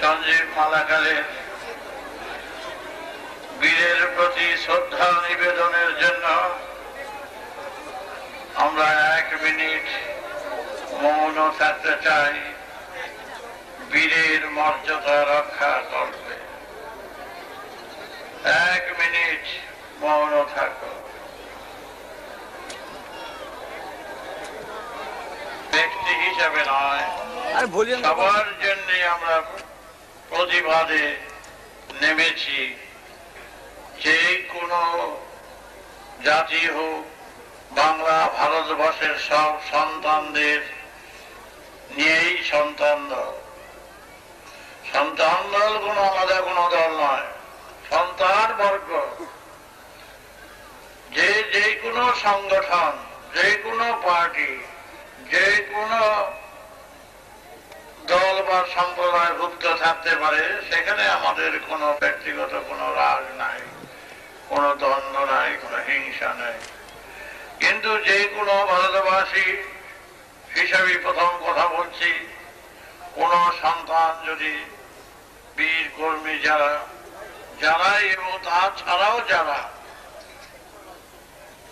সঞ্জীব মালাকালের বীরের প্রতি শ্রদ্ধা নিবেদনের জন্য আমরা এক মিনিট মৌন থাকতে চাই। বীরের মর্যাদা রক্ষা করবে এক মিনিট মৌন থাকো। ব্যক্তি হিসাবে নয় সবার জন্য আমরা প্রতিবাদে নেমেছি। যে কোনো জাতি হোক বাংলা ভারতবর্ষের সব সন্তানদের নিয়েই সন্তান দল। সন্তান দল কোনো আলাদা কোনো দল নয়। সন্তান বর্গ। যে যে কোনো সংগঠন যে কোনো পার্টি যে কোনো দল বা সম্প্রদায় ভুক্ত থাকতে পারে, সেখানে আমাদের কোনো ব্যক্তিগত কোনো রাগ নাই, কোনো দ্বন্দ্ব নাই, কোনো হিংসা নাই। কিন্তু যে কোনো ভারতবাসী হিসাবে প্রথম কথা বলছি, কোন সন্তান যদি বীর কর্মী যারা যারা এবং তাছাড়াও যারা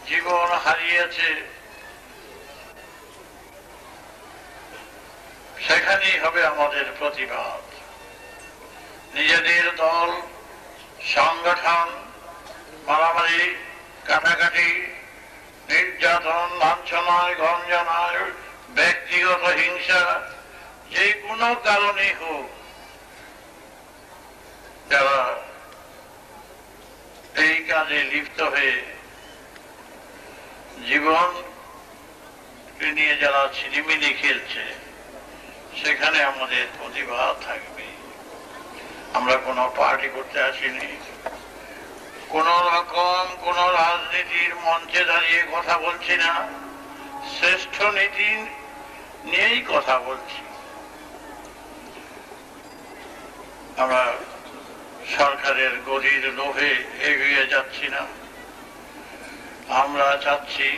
জীবন হারিয়েছে, সেখানেই হবে আমাদের প্রতিবাদ। নিজেদের দল, সংগঠন, মারামারি, কাটাকাটি, নির্যাতন, লাঞ্ছনায়, গঞ্জনায়, ব্যক্তিগত হিংসা, যে কোনো কারণে হোক, যারা এই কাজে লিপ্ত হয়ে জীবন নিয়ে যারা ছিনিমিনি খেলছে সেখানে আমাদের প্রতিবাদ থাকবে। আমরা কোনো পার্টি করতে আসিনি। কোন রকম কোন রাজনীতির মঞ্চে দাঁড়িয়ে কথা বলছি না। শ্রেষ্ঠ নীতি নিয়েই কথা বলছি। আমরা সরকারের গদির লোভে এগিয়ে যাচ্ছি না। আমরা চাচ্ছি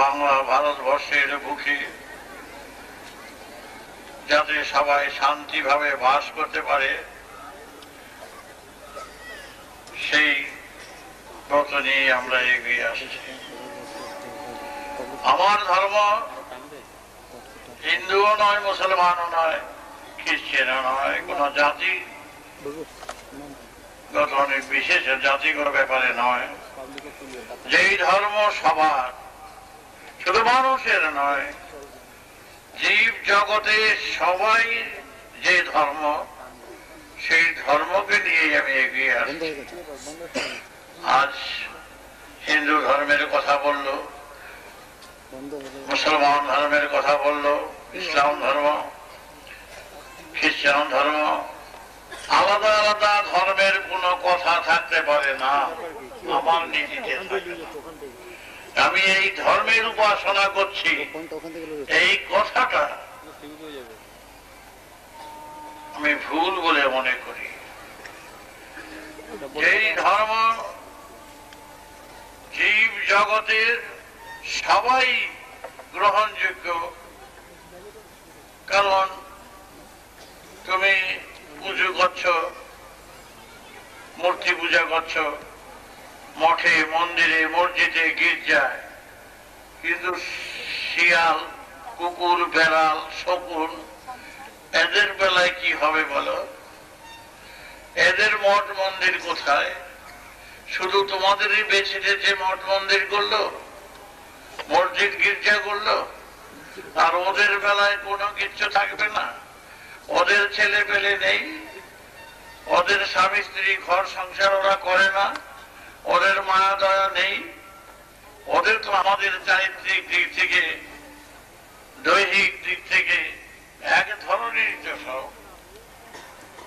বাংলা ভারতবর্ষের বুকে যাতে সবাই শান্তিভাবে বাস করতে পারে, সেই ব্রত নিয়ে আমরা এগিয়ে আসছি। আমার ধর্ম হিন্দুও নয়, মুসলমানও নয়, খ্রিস্টানও নয়, কোন জাতি গত বিশেষ জাতিগত ব্যাপারে নয়। যেই ধর্ম সবার, শুধু মানুষের নয়, জীব জগতে সবাই যে ধর্ম, সেই ধর্মকে নিয়ে আমি এগিয়ে আসছি। আজ হিন্দু ধর্মের কথা বলল, মুসলমান ধর্মের কথা বলল, ইসলাম ধর্ম, খ্রিস্টান ধর্ম আলাদা আলাদা ধর্মের কোনো কথা থাকতে পারে না। আমার নীতিতে আমি এই ধর্মের উপাসনা করছি। এই কথাটা আমি ভুল বলে মনে করি। এই ধর্ম জীব জগতের সবাই গ্রহণযোগ্য। কারণ তুমি পুজো করছ মূর্তি পূজা করছ, মঠে, মন্দিরে, মসজিদে গির্জায়। কিন্তু শিয়াল, কুকুর, বেড়াল, শকুন, এদের বেলায় কি হবে বলো? এদের মঠ মন্দির কোথায়? শুধু তোমাদেরই বেছে যে মঠ মন্দির করল, মসজিদ গির্জা করল, আর ওদের বেলায় কোনো কিচ্ছু থাকবে না? ওদের ছেলে পেলে নেই। ওদের স্বামী স্ত্রী ঘর সংসার ওরা করে না। ওদের মায়া দয়া নেই। ওদের তো আমাদের চারিত্রিক দিক থেকে, দৈহিক দিক থেকে এক ধরনের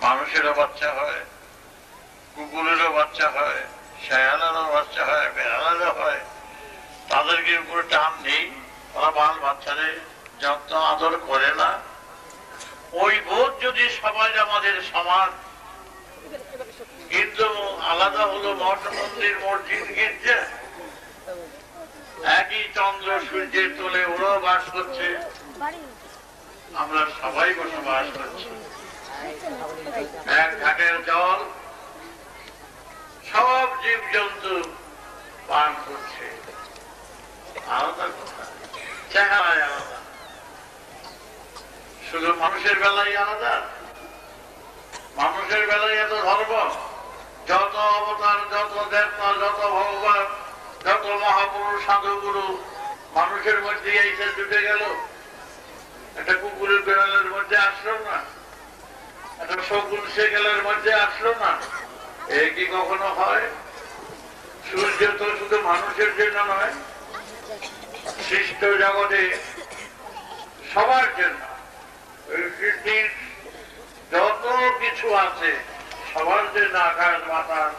মানুষেরও বাচ্চা হয়, কুকুরেরও বাচ্চা হয়, শেয়ালেরও বাচ্চা হয়, বেড়ালেরও হয়। তাদেরকে উপরে টান নেই। ওরা বাল বাচ্চাদের যত্ন আদর করে না। ওই বোধ যদি সমাজ আমাদের সমাজ কিন্তু আলাদা হলো মঠ মন্দির, মসজিদ, গির্জা। একই চন্দ্র সূর্যের তোলে ওরাও বাস করছে। আমরা সবাই বসবাস করছি। এক ঘাটের জল, সব জীব জন্তু পান করছে। আলাদা কথা। চেহারায় আলাদা। শুধু মানুষের বেলায় আলাদা? মানুষের বেলায় এত ধর্ম? যত অবতার, যত দেবতা যত ভগবান, যত মহাপুরুষ, সাধুগুরু, মানুষের মধ্যে এসে জুটে গেল, একটা কুকুরের বেড়ালের মধ্যে আসলো না? একটা শকুন সেগেলের মধ্যে আসলো না? এ কি কখনো হয়? সূর্য তো শুধু মানুষের জন্য নয়, সৃষ্ট জগতে সবার জন্য। পৃথিবীর যত কিছু আছে সবার জন্য আকাশ বাতাস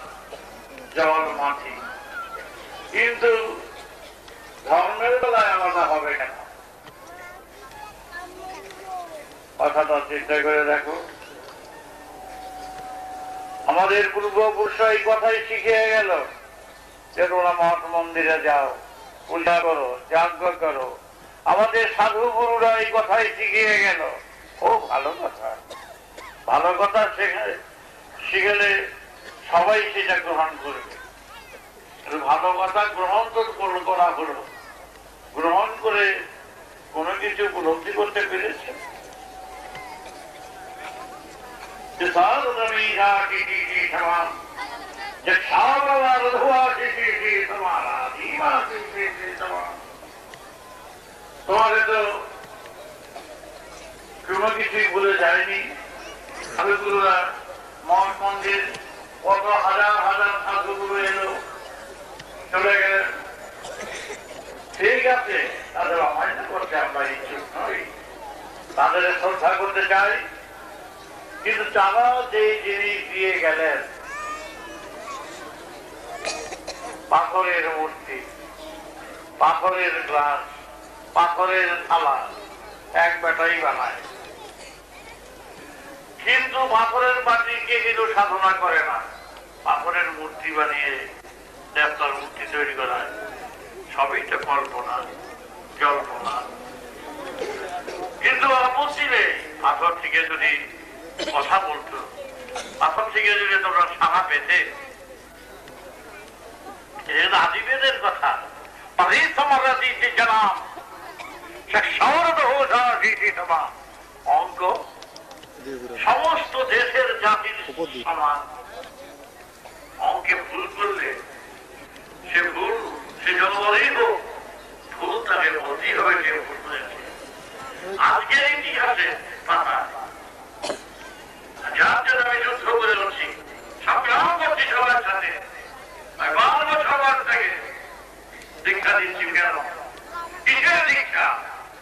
জল মাটি। কিন্তু ধর্মের বেলায় আলাদা হবে কেন? কথাটা চিন্তা করে দেখো। আমাদের পূর্বপুরুষ এই কথাই শিখিয়ে গেল যে তোমরা মঠ মন্দিরে যাও, পূজা করো যজ্ঞ করো। আমাদের সাধু গুরুরা এই কথাই শিখিয়ে গেল। ভালো কথা। ভালো কথা শেখে শিখলে সবাই সেটা গ্রহণ করবে। ভালো কথা গ্রহণ তো করা হলো। গ্রহণ করে কোনো কিছু উপলব্ধি করতে পেরেছে? যে সারদমীরা টিটি সমান যে সারদা রধুয়া টিটি সমারা ধীমা টিটি সমান তোমাদের তো কোনো কিছুই ভুলে যায়নি। মঠ মন্দির কত হাজার হাজার সাধুগুরু এলো। চলে গেলেন। ঠিক আছে, তাদের অমান্য করতে আমরা ইচ্ছুক নই। তাদের শ্রদ্ধা করতে চাই। কিন্তু তারা যে জিনিস দিয়ে গেলেন, পাথরের মূর্তি, পাথরের গ্লাস, পাথরের থালা এক বেটাই বানায়। কিন্তু পাথরের মাটিকে কিন্তু সাধনা করে না। পাথরের মূর্তি বানিয়ে দেবতার মূর্তি তৈরি করা সবই তো কল্পনা, জল্পনা। কিন্তু নেই পাথর থেকে যদি কথা বলতো, পাথর থেকে যদি তোমরা সাহা পেতে। আদিবেদের কথা পরিশ্রমরা দিতে জানাম সে সৌরভ হোসা দিতে তোমার অঙ্ক সমস্ত দেশের জাতির সমান। অঙ্কে ভুল করলে সে ভুল সে হোক ভুল তাকে হবে যে ভুল করেছে। আজকের ইতিহাসে পাতা। যার জন্য আমি যুদ্ধ করে বলছি সংগ্রাম করছি সবার সাথে। আমি বারবার সবার থেকে দীক্ষা দিচ্ছি কেন? কিসের দীক্ষা?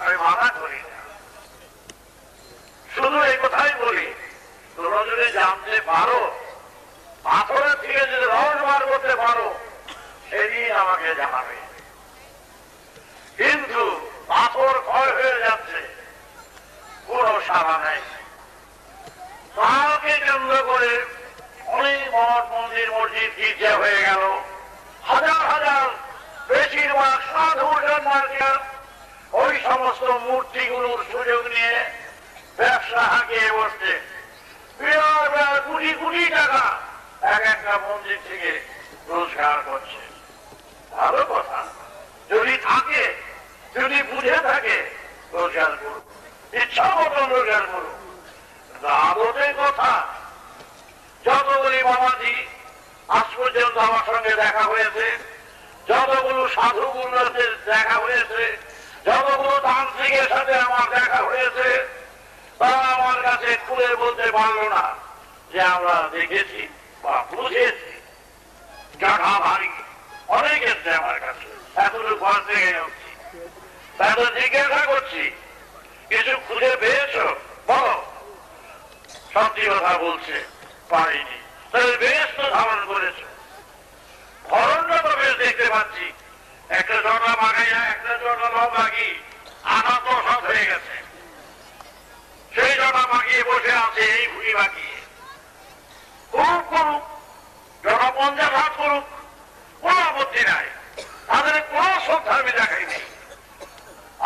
আমি করি না। শুধু এই কথাই বলি, তোমরা যদি জানতে পারো, পাথরের থেকে যদি রস বার করতে পারো, সেদিন আমাকে জানাবে। কিন্তু পাথর ক্ষয় হয়ে যাচ্ছে, কোনো সারা নেই। তাকে কেন্দ্র করে অনেক মঠ, মন্দির, মসজিদ গির্জা হয়ে গেল। হাজার হাজার বেশিরভাগ সাধু জন্মার্জিয়া ওই সমস্ত মূর্তিগুলোর সুযোগ নিয়ে ব্যবসা হাঁকিয়ে বসছে। কোটি কোটি টাকা এক একটা মন্দির থেকে রোজগার করছে। ভালো কথা। যদি থাকে, যদি বুঝে থাকে, রোজগার করুন। ইচ্ছা মতন রোজগার করুন। আদতে কথা। যতগুলি বাবাজি আজ পর্যন্ত আমার সঙ্গে দেখা হয়েছে, যতগুলো সাধু দেখা হয়েছে যতগুলো তান্ত্রিকের সাথে আমার দেখা হয়েছে, তারা আমার কাছে খুলে বলতে পারল না যে আমরা দেখেছি বা বুঝেছি। গাঠা ভারী, অনেক এসছে আমার কাছে, এতটুকু ঘর থেকে যাচ্ছি। তাহলে জিজ্ঞাসা করছি, কিছু খুঁজে পেয়েছ? বলো। সত্যি কথা বলছে, পারিনি। তাহলে বেশ তো ধারণ করেছ। ভরণটা তো বেশ দেখতে পাচ্ছি। একটা জটা মাগাইয়া একটা জটা ল মাগি আনা তো সব হয়ে গেছে। সেই জটা মাগিয়ে বসে আছে এই ভুড়ি মাগিয়ে করুক করুক জটা পঞ্চাশ হাত করুক, কোন আপত্তি নাই। তাদের কোন শ্রদ্ধা আমি দেখাই নেই।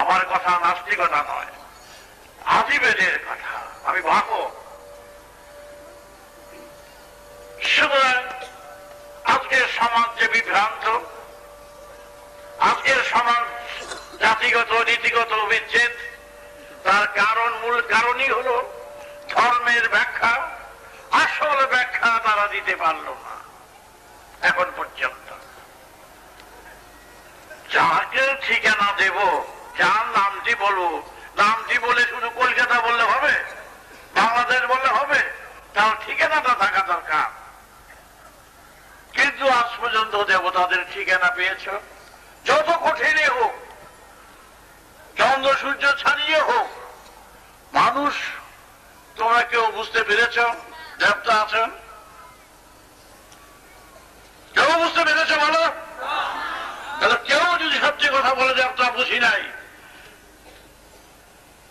আমার কথা নাস্তিকতা নয়, আদিবেদের কথা। আমি ভাবো, সুতরাং আজকের সমাজ যে বিভ্রান্ত আজকের সমাজ জাতিগত, নীতিগত বিচ্ছেদ, তার কারণ, মূল কারণই হলো ধর্মের ব্যাখ্যা। আসল ব্যাখ্যা তারা দিতে পারল না, এখন পর্যন্ত। যাকে ঠিকানা দেব, যার নামটি বলব, নামটি বলে শুধু কলকাতা বললে হবে? বাংলাদেশ বললে হবে? তার ঠিকানাটা থাকা দরকার। কিন্তু আজ পর্যন্ত দেবতাদের ঠিকানা পেয়েছ? যত কঠিনই হোক, চন্দ্র সূর্য ছাড়িয়ে হোক, মানুষ তোমরা কেউ বুঝতে পেরেছ, দেবতা আছেন? কেউ বুঝতে পেরেছ বলো? তাহলে কেউ যদি সত্যি কথা বলে দেবতা বুঝি নাই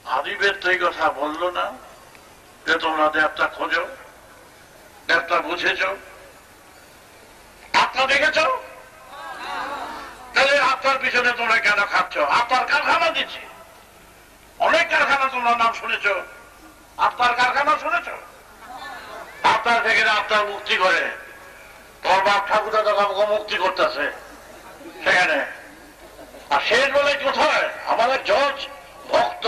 আদিবের তো এই কথা বলল না যে তোমরা দেবতা খোঁজো, দেবতা বুঝেছ আত্মা দেখেছ? আত্মার পিছনে তোমরা কেন খাচ্ছ? আত্মার কারখানা দিচ্ছে। অনেক কারখানা তোমরা নাম শুনেছ। আত্মার কারখানা শুনেছ? আত্মার থেকে আত্মার মুক্তি করে। তোর বাপ ঠাকুর তোমাকে মুক্তি করতেছে। সেখানে। আর শেষ বলে, কোথায়? আমাদের জজ ভক্ত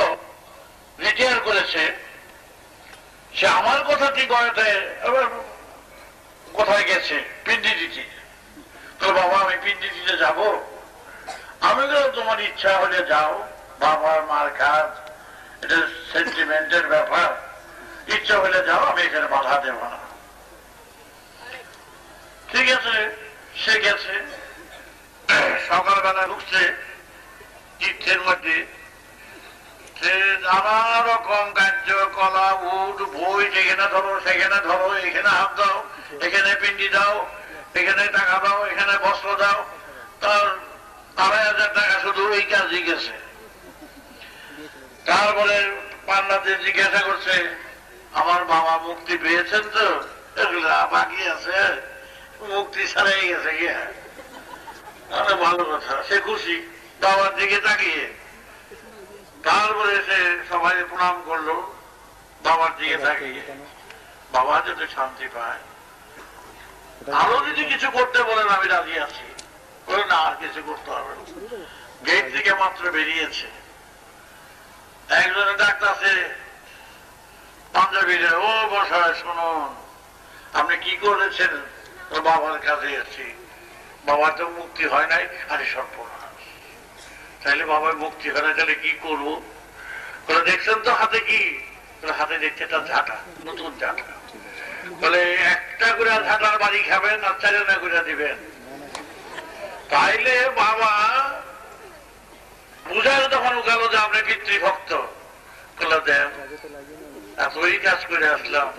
রিটায়ার করেছে। সে আমার কথা কি গড়াতে এবার কোথায় গেছে? পিন্ডি দিতে। তোর বাবা, আমি পিন্ডি দিতে যাব? আমি বললাম, তোমার ইচ্ছা হলে যাও বাবার মার কাজ এটা সেন্টিমেন্টের ব্যাপার। ইচ্ছা হলে যাও আমি এখানে বাধা দেব না। ঠিক আছে সে গেছে। সকালবেলা ঢুকছে তীর্থের মধ্যে নানা রকম কার্যকলাপ উঠ বই যেখানে ধরো সেখানে ধরো এখানে হাত দাও এখানে পিন্ডি দাও এখানে টাকা দাও এখানে বস্ত্র দাও। তার আড়াই হাজার টাকা শুধু এই কাজই গেছে। তারপরে পান্নাতে জিজ্ঞাসা করছে, আমার বাবা মুক্তি পেয়েছেন তো? বাকি আছে। মুক্তি ছাড়াই গেছে গিয়া। ভালো কথা, সে খুশি। বাবার দিকে তাকিয়ে। তারপরে সে সবাই প্রণাম করল, বাবার দিকে তাকিয়ে। বাবা যদি শান্তি পায়। আরও যদি কিছু করতে বলেন, আমি রাজি আছি। আর কিছু করতে হবে গেট থেকে মাত্র বেরিয়েছে। একজনে ডাক্তারছে পাঞ্জাবিরে, ও বসায়, শুনুন, আপনি কি করেছেন? তোর বাবার কাছে এসেছি। বাবার তো মুক্তি হয় নাই আরে সর্বনাশ। তাইলে বাবার মুক্তি হয় না, তাহলে কি করব? দেখছেন তো হাতে কি? হাতে দেখছে তার ঝাঁটা, নতুন ঝাঁটা। বলে, একটা করে ঝাঁটার বাড়ি খাবেন আর চারনা করে দিবেন। তাইলে বাবা, বুঝার তখন গেল যে আপনি পিতৃভক্ত। দেন, এতই কাজ করে আসলাম।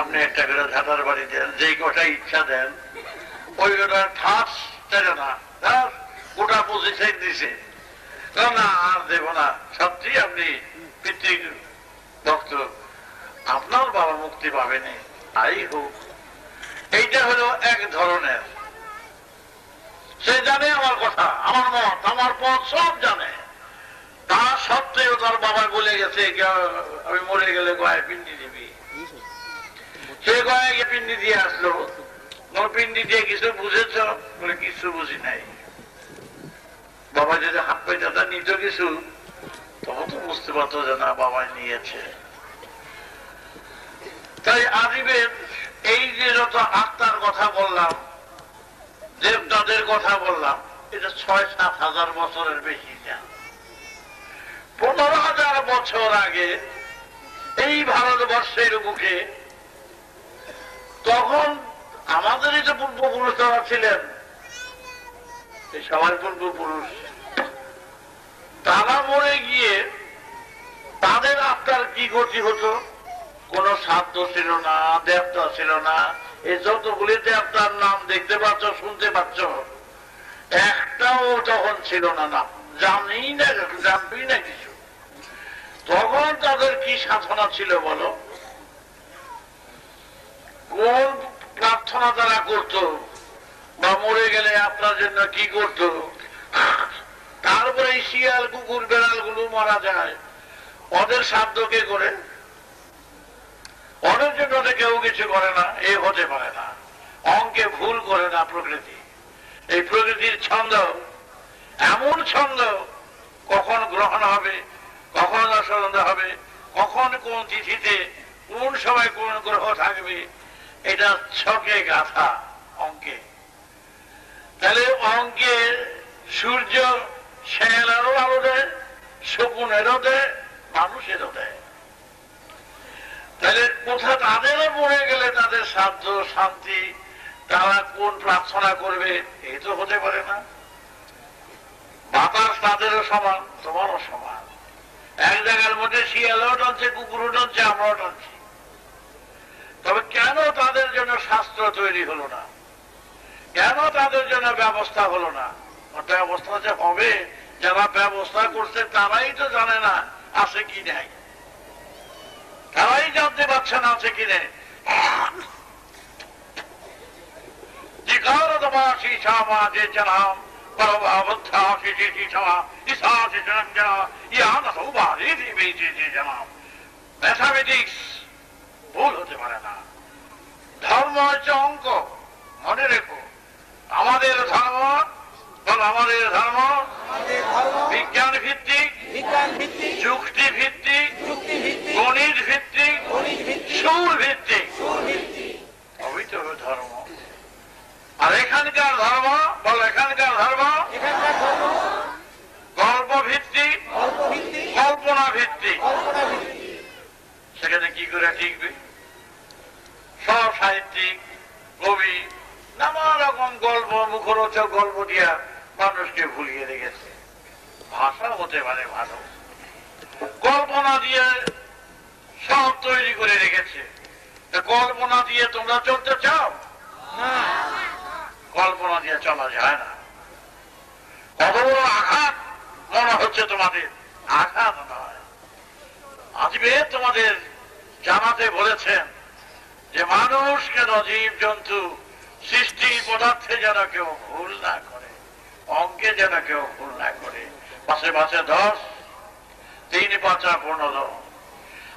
আপনি একটা করে ঝাঁটার বাড়ি দেন, যেই কটা ইচ্ছা দেন। ওই কটা ঠাস চারে না গোটা পঁচিশে দিছে না, আর দেব না। সত্যি আপনি পিতৃ ভক্ত আপনার বাবা মুক্তি পাবেনি। তাই হোক। এইটা হলো এক ধরনের সে জানে আমার কথা, আমার মত, আমার পথ সব জানে। তা সত্ত্বেও তার বাবা বলে গেছে আমি মরে গেলে গয়ে পিন্ডি দিবি। সে গয়ে গিয়ে পিন্ডি দিয়ে আসলো। পিন্ডি দিয়ে কিছু বুঝেছ? বলে, কিছু বুঝি নাই। বাবা যদি হাত পয়সাটা নিত কিছু তখন তো বুঝতে পারতো যে না, বাবা নিয়েছে। তাই আজিবের এই যে যত আত্মার কথা বললাম দেবতাদের কথা বললাম এটা ছয়, সাত হাজার বছরের বেশি না পনেরো হাজার বছর আগে এই ভারতবর্ষের বুকে তখন আমাদেরই তো পূর্বপুরুষরা ছিলেন, এই সবার পূর্বপুরুষ, তারা মরে গিয়ে তাদের আত্মার কি গতি হতো? কোন সাধ্য ছিল না, দেবতা ছিল না এই যতগুলি দেবতার নাম দেখতে পাচ্ছ, শুনতে পাচ্ছ, একটাও তখন ছিল না নাম। জানি না জানবি না কিছু। তখন তাদের কি সাধনা ছিল বলো? কোন প্রার্থনা তারা করত? বা মরে গেলে আপনার জন্য কি করত? তারপরে শিয়াল, কুকুর বেড়ালগুলো মারা যায়। ওদের সাধ্য কে করে? ওদের জন্য কেউ কিছু করে না, এ হতে পারে না। অঙ্কে ভুল করে না প্রকৃতি। এই প্রকৃতির ছন্দ, এমন ছন্দ, কখন গ্রহণ হবে, কখন দর্শন হবে, কখন কোন তিথিতে, কোন সময় কোন গ্রহ থাকবে, এটা ছকে গাথা অঙ্কে। তাহলে অঙ্কে সূর্য শ্যালেরও আলো দেয়, শকুনেরও দেয়, মানুষেরও দেয়। তাহলে কোথা তাদেরও মরে গেলে তাদের সাধ্য, শান্তি, তারা কোন প্রার্থনা করবে এই তো হতে পারে না। বাতাস তাদেরও সমান, তোমারও সমান। এক জায়গার মধ্যে শিয়ালও টানছে, কুকুরও টানছে, আমরাও টানছি। তবে কেন তাদের জন্য শাস্ত্র তৈরি হলো না? কেন তাদের জন্য ব্যবস্থা হলো না? ব্যবস্থা যে হবে, যারা ব্যবস্থা করছে, তারাই তো জানে না, আছে কি নাই। তারাই জানতে পারছে না আছে কি নেই শ্যামা যে জনাম পরমাবদ্ধা শিশি সমা, ইসা শিশরঞ্জা ইয়ান সৌবারি দিবে যে যে জনাম ম্যাথামেটিক্স ভুল হতে পারে না। ধর্ম হচ্ছে অঙ্ক মনে রেখো। আমাদের ধর্ম বল আমাদের ধর্ম বিজ্ঞান ভিত্তিক যুক্তি ভিত্তিক গণিত ভিত্তিক সুর ভিত্তিক। সুর ধর্ম। আর এখানকার ধর্ম বল এখানকার ধর্ম? গল্প ভিত্তিক কল্পনা ভিত্তিক। কল্পনা ভিত্তিক। সেখানে কি করে টিকবে? সব সাহিত্যিক কবি নানা রকম গল্প মুখরোচক গল্প দিয়া মানুষকে ভুলিয়ে রেখেছে। ভাষা হতে পারে ভালো। কল্পনা দিয়ে সব তৈরি করে রেখেছে। কল্পনা দিয়ে তোমরা চলতে চাও? কল্পনা দিয়ে চলা যায় না। কত বড় আঘাত মনে হচ্ছে তোমাদের। আঘাত নয়। আজবে তোমাদের জানাতে বলেছেন যে মানুষ কেন জীব জন্তু সৃষ্টি পদার্থে যেন কেউ ভুল না করে। অঙ্কে যেন কেউ ভুল না করে। পাশে পাশে দশ তিন পাঁচা পনেরো।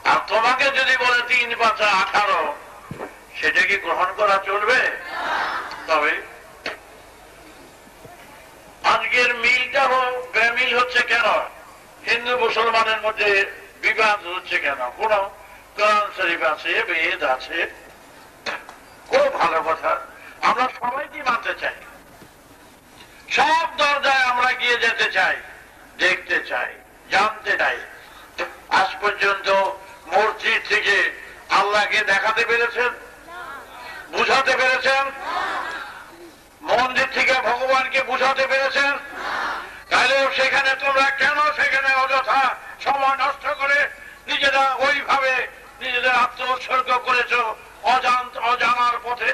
আর তোমাকে যদি বলে তিন পাঁচা আঠারো, সেটা কি গ্রহণ করা চলবে? তবে আজকের মিলটা হোক বেমিল হচ্ছে কেন? হিন্দু মুসলমানের মধ্যে বিবাদ হচ্ছে কেন? কোন কোরআন শরীফ আছে, বেদ আছে। খুব ভালো কথা আমরা সবাইকে মানতে চাই সব দরজায় আমরা গিয়ে যেতে চাই, দেখতে চাই, জানতে চাই। আজ পর্যন্ত মসজিদ থেকে আল্লাহকে দেখাতে পেরেছেন? বুঝাতে পেরেছেন? মন্দির থেকে ভগবানকে বুঝাতে পেরেছেন? তাহলে সেখানে তোমরা কেন সেখানে অযথা সময় নষ্ট করে নিজেরা ওইভাবে নিজেদের আত্মোৎসর্গ করেছ অজান অজানার পথে?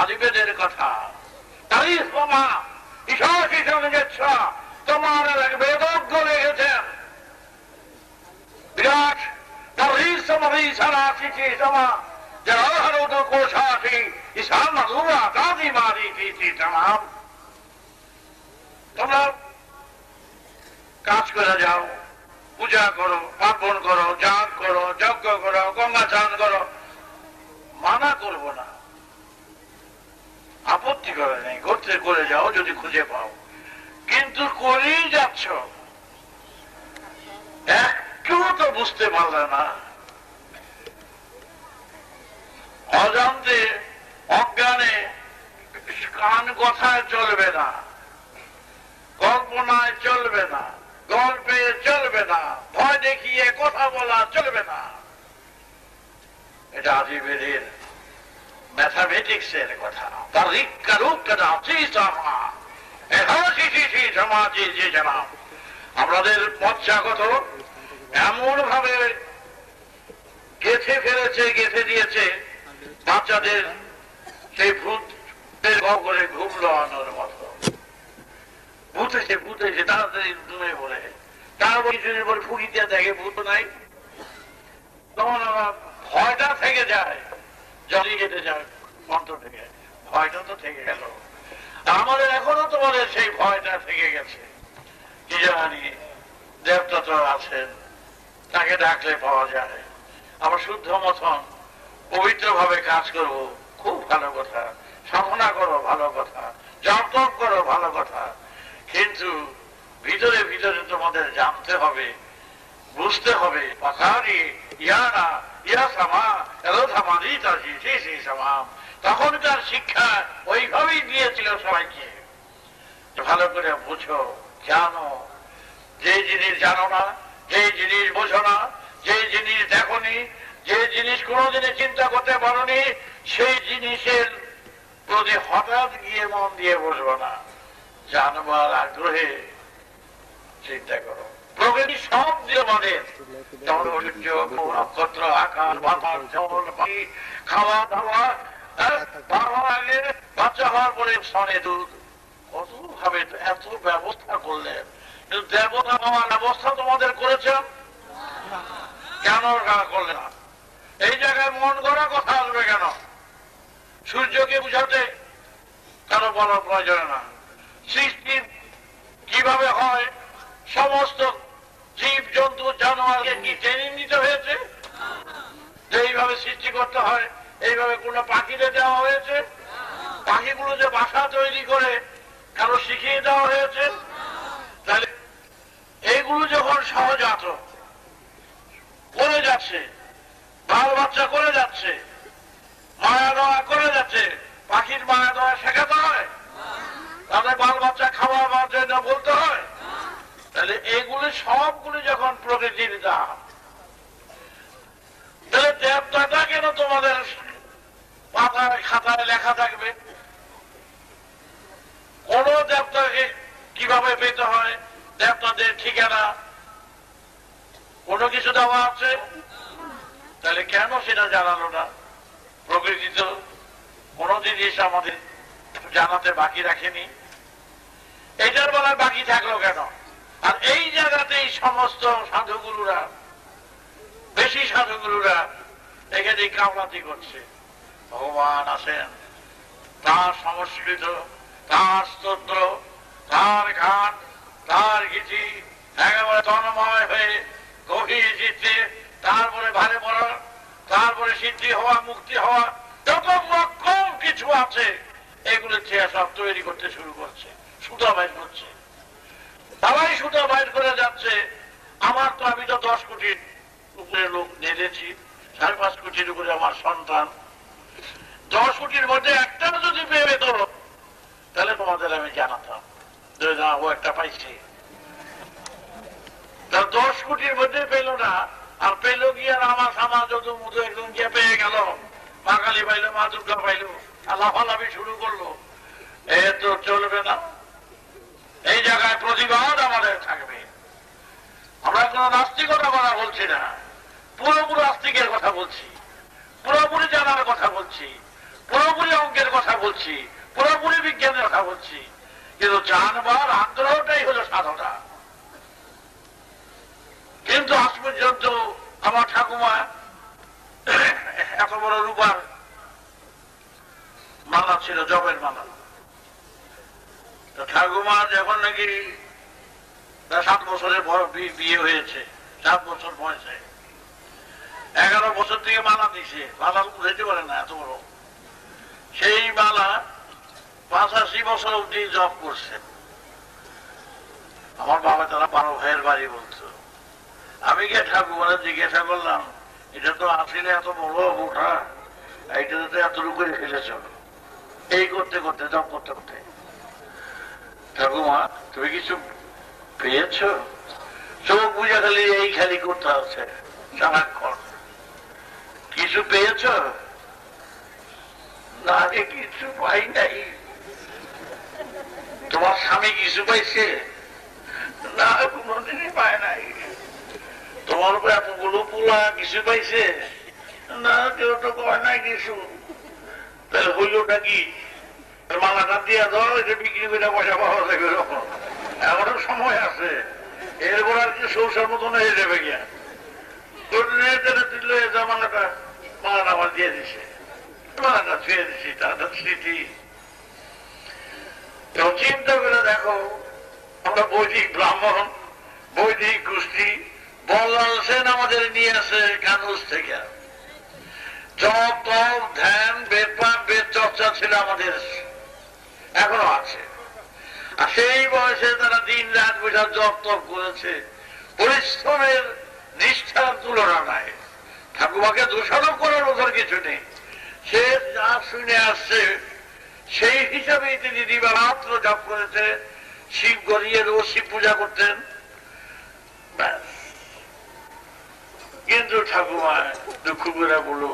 আদিবেদের কথা। তাই তোমা ঈশ্বর কিষণ গেছা তোমার বেদজ্ঞ লেগেছেন বিরাট তোমরা কাজ করে যাও, পূজা করো, পার্বণ করো, যাগ করো, যজ্ঞ করো গঙ্গা চান করো। মানা করব না। আপত্তি করে নেই করতে করে যাও যদি খুঁজে পাও। কিন্তু করেই যাচ্ছ। একটু তো বুঝতে পারলে না। অজান্তে, অজ্ঞানে কান কথায় চলবে না, কল্পনায় চলবে না, গল্পে চলবে না, ভয় দেখিয়ে কথা বলা চলবে না। এটা আদিবেদের ম্যাথামেটিক্স এর কথা তারিকা রূপ কেন সীতামা সমাজে যে আমাদের পশ্চাগত এমন ভাবে গেথে ফেলেছে, গেথে দিয়েছে, বাচ্চাদের সেই ভূতের করে ঘুম লওয়ানোর মতো। ভূত এসে ভূত এসে তাড়াতাড়ি ঘুমে পড়ে। তারপর কিছুদিন পর ফুকি দিয়ে দেখে ভূত নাই। তখন ভয়টা থেকে যায়। জলই কেটে যায় অন্তর থেকে, ভয়টা তো থেকে গেল। আমাদের এখনও তোমাদের সেই ভয়টা থেকে গেছে। কি জানি দেবতা তো আছেন, তাকে ডাকলে পাওয়া যায়। আবার শুদ্ধ মতন পবিত্র ভাবে কাজ করব, খুব ভালো কথা। সাধনা করো, ভালো কথা। জপ করো, ভালো কথা। কিন্তু ভিতরে ভিতরে তোমাদের জানতে হবে বুঝতে হবে সামাম তখনকার শিক্ষা ওইভাবেই দিয়েছিল সবাইকে। ভালো করে বুঝো, জানো। যে জিনিস জানো না, যে জিনিস বোঝো না, যে জিনিস দেখনি যে জিনিস কোনোদিনে চিন্তা করতে পারোনি সেই জিনিসের প্রতি হঠাৎ গিয়ে মন দিয়ে বসবো না। জানবার আগ্রহে চিন্তা করো। প্রকৃতি সব দিয়ে মনের যেমন সূর্য নক্ষত্র আকাশ বাতাস জল পানি খাওয়া দাওয়া হ্যাঁ, কেন করলে না? এই জায়গায় মন কথা আসবে কেন? সূর্যকে বুঝাতে কারও বলার প্রয়োজন না। সৃষ্টি কীভাবে হয়? সমস্ত জীব জন্তু জানোয়ারকে কি ট্রেনিং নিতে হয়েছে? যে এইভাবে সৃষ্টি করতে হয়, এইভাবে কোন পাখিদের দেওয়া হয়েছে? পাখিগুলো যে বাসা তৈরি করে কারও শিখিয়ে দেওয়া হয়েছে? তাহলে এইগুলো যখন সহজাত করে যাচ্ছে, বাল বাচ্চা করে যাচ্ছে মায়া দেওয়া করে যাচ্ছে পাখির মায়া দেওয়া শেখাতে হয় তাদের বাল বাচ্চা খাওয়াবার জন্য বলতে হয় তাহলে এগুলি সবগুলি যখন প্রকৃতির দাম তাহলে দেবতাটা কেন তোমাদের পাতায়, খাতায় লেখা থাকবে? কোন দেবতাকে কীভাবে পেতে হয়? দেবতাদের ঠিকানা? কোনো কিছু দেওয়া আছে? তাহলে কেন সেটা জানালো না? প্রকৃতি তো কোনো জিনিস আমাদের জানাতে বাকি রাখেনি। এটার বেলায় বাকি থাকল কেন? আর এই জায়গাতেই সমস্ত সাধুগুরুরা, বেশি সাধুগুরুরা এখানে কামলাতি করছে। ভগবান আছেন। তার সংস্কৃত, তার স্তোত্র, তার গান, তার গীতি একেবারে তন্ময় হয়ে গভীর চিত্তে তারপরে ভারে পড়া, তারপরে সিদ্ধি হওয়া, মুক্তি হওয়া, যত রকম কিছু আছে, এগুলো সব তৈরি করতে শুরু করছে, সুতা বাইর করছে। সবাই সুতা বাইর করে যাচ্ছে। আমার তো আমি তো দশ কোটির উপরে লোক নেড়েছি, সাড়ে পাঁচ কোটির উপরে আমার সন্তান। দশ কোটির মধ্যে একটা যদি পেয়ে পেত তাহলে তোমাদের আমি জানাতাম। ও একটা পাইছে। তা দশ কোটির মধ্যে পেল না, আর পেল গিয়ে আমার সামাজ যত মতো একদম গিয়ে পেয়ে গেল। কালী পাইলো, মা দুর্গা পাইলো লাফালাফি শুরু করল। এ তো চলবে না। এই জায়গায় প্রতিবাদ আমাদের থাকবে। আমরা কোন নাস্তিকতা কথা বলছি না। পুরোপুরি আস্তিকের কথা বলছি। পুরোপুরি জানার কথা বলছি। পুরোপুরি অঙ্কের কথা বলছি। পুরোপুরি বিজ্ঞানের কথা বলছি। কিন্তু জানবার আগ্রহটাই হলো সাধনা কিন্তু আজ পর্যন্ত আমার ঠাকুমা এত বড় রূপার মালা ছিল, জবের মালা। তো ঠাকুমা যখন নাকি সাত বছরের বয়- হয়েছে, সাত বছর বয়সে। এগারো বছর থেকে মালা দিছে, মালা উঠাইতে পারে না এত বড়। সেই মালা পঁচাশি বছর অব্দি জব করছে। আমার বাবা তারা বারো ভাইয়ের বাড়ি বলতো। আমি গিয়ে ঠাকুমারে জিজ্ঞাসা করলাম, এটা তো আসলে এত বড় ওঠা এইটা তো এতটুকু ফেলেছ? এই করতে করতে জব করতে করতে। ঠাকুমা, তুমি কিছু পেয়েছ? চোখ বুঝা খালি এই খালি করতে হচ্ছে সারাক্ষণ কিছু পেয়েছ? না রে কিছু পাই নাই। তোমার স্বামী কিছু পাইছে? না, কোনোদিনই পায় নাই। তোমার এতগুলো পোলা কিছু পাইছে? না, কেউ তো কয় নাই কিছু। তাহলে হইলটা কি? মালাটা এটা বিক্রি করে পয়সা পাওয়া যাবে সময় আছে। এরপর আর কি সৌসার মতন হয়ে যাবে গিয়া চিন্তা করে দেখো, আমরা বৈদিক ব্রাহ্মণ, বৈদিক গোষ্ঠী, বল্লাল সেন আমাদের নিয়ে আসে কানুজ থেকে। তপ ধ্যান বেদপান বেদ চর্চা ছিল আমাদের। এখনও আছে। আর সেই বয়সে তারা দিন রাত বৈশাখ জপ তপ করেছে। পরিশ্রমের নিষ্ঠার তুলনা নাই ঠাকুমাকে দোষারোপ করার মতন কিছু নেই। সে যা শুনে আসছে, সেই হিসাবেই তিনি দিবারাত্র জপ করেছে, শিব গড়িয়ে রোজ শিব পূজা করতেন। কিন্তু ঠাকুমা, দুঃখ করে বলো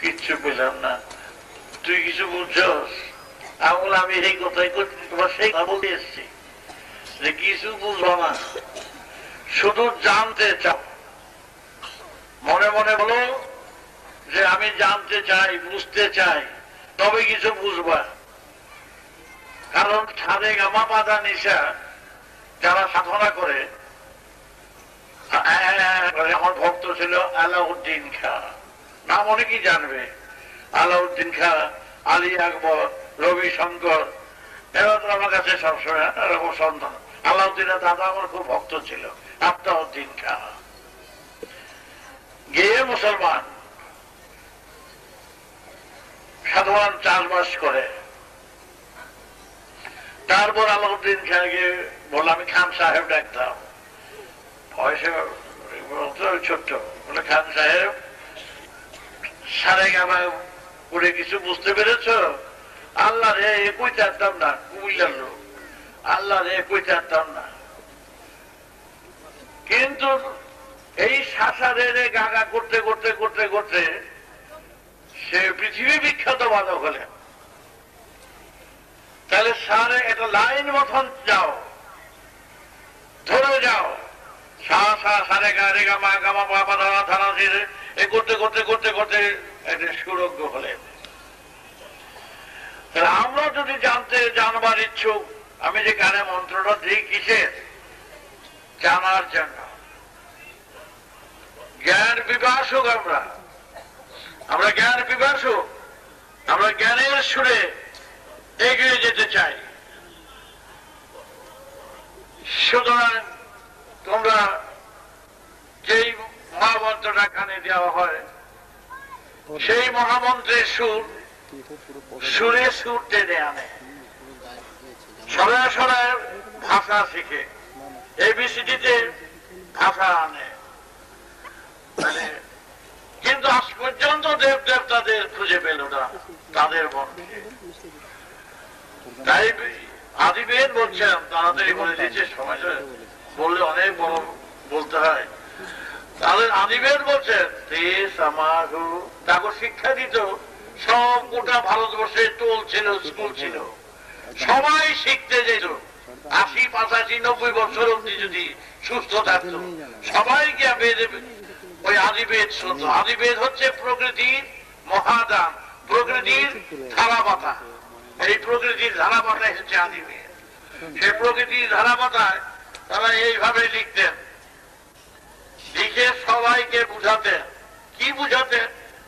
কিচ্ছু পেলাম না। তুই কিছু বুঝছস? আমি বললাম, আমি এই কথাই তোমার সেই বলতে এসছি যে কিছু বুঝব না। শুধু জানতে চাও। মনে মনে বলো যে আমি জানতে চাই বুঝতে চাই তবে কিছু বুঝবা। কারণ ছাদে গামা পাতা নিশা যারা সাধনা করে আমার ভক্ত ছিল আলাউদ্দিন খা। নাম অনেকেই জানবে। আলাউদ্দিন খা আলী আকবর রবি শঙ্কর। এরা তো আমার কাছে সবসময় এরকম সন্তান। আলাউদ্দিনের দাদা আমার খুব ভক্ত ছিল। আফতাউদ্দিন খা। গিয়ে মুসলমান। সাধারণ চাষবাস করে। তারপর আলাউদ্দিন খানকে বললাম আমি খান সাহেব ডাকতাম। পয়সা ছোট্ট। বলে খান সাহেব সারে গামা করে কিছু বুঝতে পেরেছ? আল্লাহ রে এ কই চারতাম না কুমিল্লার লোক আল্লাহ রে কই চারতাম না কিন্তু এই শাসারে রে গাগা করতে করতে করতে করতে সে পৃথিবী বিখ্যাত বাদক হলেন তাহলে সারে একটা লাইন মতন যাও ধরে যাও সারে গা রে গামা গামা বাবা ধারা ধারা ধীরে এ করতে করতে করতে করতে একটা সুরজ্ঞ হলেন তাহলে আমরা যদি জানতে জানবার ইচ্ছুক, আমি যে গানে মন্ত্রটা দিই কিসের? জানার জন্য। জ্ঞান বিকাশক আমরা। আমরা জ্ঞান বিকাশক আমরা জ্ঞানের সুরে এগিয়ে যেতে চাই। সুতরাং তোমরা যেই মহামন্ত্রটা কানে দেওয়া হয়, সেই মহামন্ত্রের সুর সুরে সুর টেনে আনে। সরায় সরায় ভাষা শিখে। এবিসিডিতে ভাষা আনে। মানে কিন্তু আজ পর্যন্ত দেব দেবতাদের খুঁজে পেল না তাদের মধ্যে তাই আদিবেদ বলছেন, তাড়াতাড়ি বলে দিচ্ছে, সময় বললে অনেক বড় বলতে হয়। তাদের আদিবেদ বলছেন তাকে শিক্ষা দিত সব গোটা ভারতবর্ষে টোল ছিল স্কুল ছিল। সবাই শিখতে যেত। আশি, পাঁচাশি, নব্বই বছর অব্দি যদি সুস্থ থাকত। সবাইকে বেদে ওই আদিবেদ শুনতো আদিবেদ হচ্ছে প্রকৃতির মহাদান। প্রকৃতির ধারাবাতা এই প্রকৃতির ধারাবাতাই হচ্ছে আদিবেদ। সেই প্রকৃতির ধারাবাতায় তারা এইভাবে লিখতেন। লিখে সবাইকে বুঝাতেন। কি বুঝাতেন?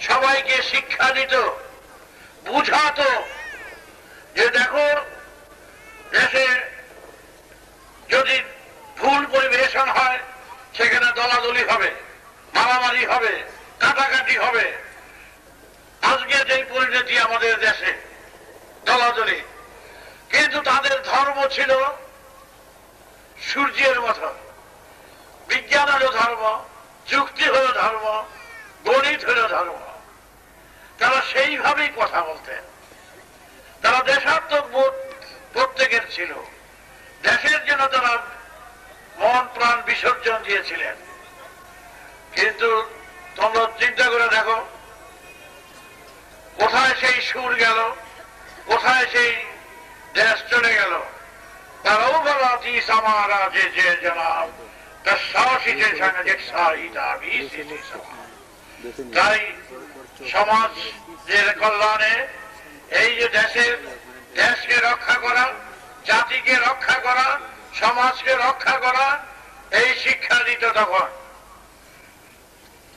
সবাইকে শিক্ষা দিত, বুঝাতো। যে দেখো, দেশে যদি ভুল পরিবেশন হয়, সেখানে দলাদলি হবে, মারামারি হবে, কাটাকাটি হবে। আজকে যে পরিণতি আমাদের দেশে, দলাদলি। কিন্তু তাদের ধর্ম ছিল সূর্যের মতো। বিজ্ঞান হলো ধর্ম যুক্তি হলো ধর্ম গণিত হলো ধর্ম। তারা সেইভাবেই কথা বলতেন। তারা দেশাত্মক বোধ প্রত্যেকের ছিল। দেশের জন্য তারা মন প্রাণ বিসর্জন দিয়েছিলেন। কিন্তু তোমরা চিন্তা করে দেখো, কোথায় সেই সুর গেল, কোথায় সেই দেশ চলে গেল। তারাও বলা দিস আমার যে যে জনাব তার সাহসীদের সঙ্গে যে সাহিতা তাই সমাজের কল্যাণে এই যে দেশের দেশকে রক্ষা করা, জাতিকে রক্ষা করা, সমাজকে রক্ষা করা, এই শিক্ষা দিত তখন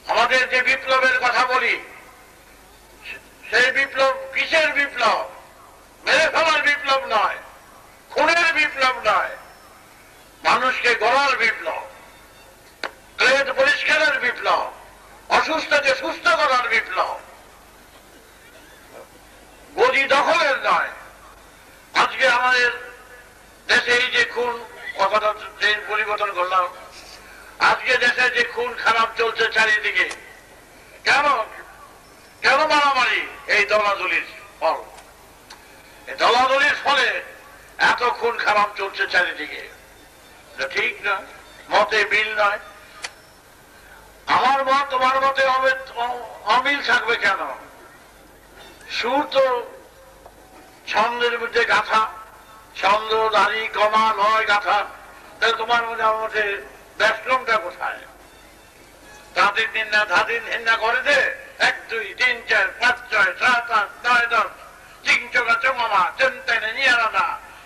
আমাদের যে বিপ্লবের কথা বলি, সেই বিপ্লব কিসের বিপ্লব? মেরে ফেলার বিপ্লব নয়, খুনের বিপ্লব নয়, মানুষকে গড়ার বিপ্লব, ক্লেদ পরিষ্কারের বিপ্লব। অসুস্থকে সুস্থ করার বিপ্লব। গদি দখলের নয় আজকে আমাদের দেশে এই যে খুন, কথাটা পরিবর্তন করলাম। আজকে দেশে যে খুন খারাপ চলছে চারিদিকে, কেন? কেন মারামারি? এই দলাদলির ফল। দলাদলির ফলে এত খুন খারাপ চলছে চারিদিকে। ঠিক না, মতে বিল নয়। আমার মত, তোমার মতে অমিল থাকবে কেন? সুর তো ছন্দের মধ্যে গাথা, ছন্দ দাড়ি কমা নয় গাথা। তাহলে তোমার মধ্যে আমার মধ্যে ব্যস্তমটা কোথায়? তাঁতির দিন না ধাদিন হিন্না করে দে এক, দুই, তিন, চার, পাঁচ, ছয়, সাত, আট, নয়, দশ চিং চোখা চমামা চেন্তেনে